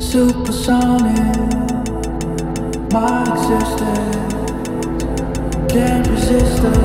Supersonic, my existence can't resist us.